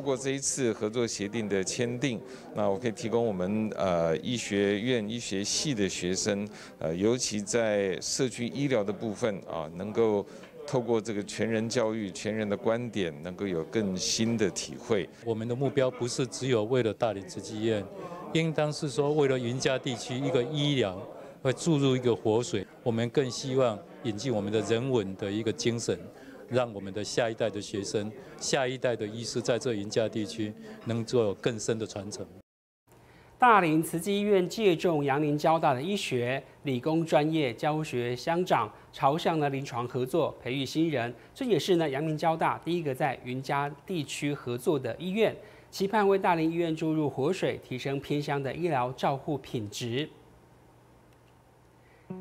透过这一次合作协定的签订，那我可以提供我们呃医学院医学系的学生，呃，尤其在社区医疗的部分啊，能够透过这个全人教育、全人的观点，能够有更新的体会。我们的目标不是只有为了大理慈济院，应当是说为了云嘉地区一个医疗会注入一个活水。我们更希望引进我们的人文的一个精神。让我们的下一代的学生、下一代的医师在这云嘉地区能做更深的传承。大林慈济医院借重阳明交大的医学、理工专业教学相长，朝向呢临床合作，培育新人。这也是呢阳明交大第一个在云嘉地区合作的医院，期盼为大林医院注入活水，提升偏乡的医疗照护品质。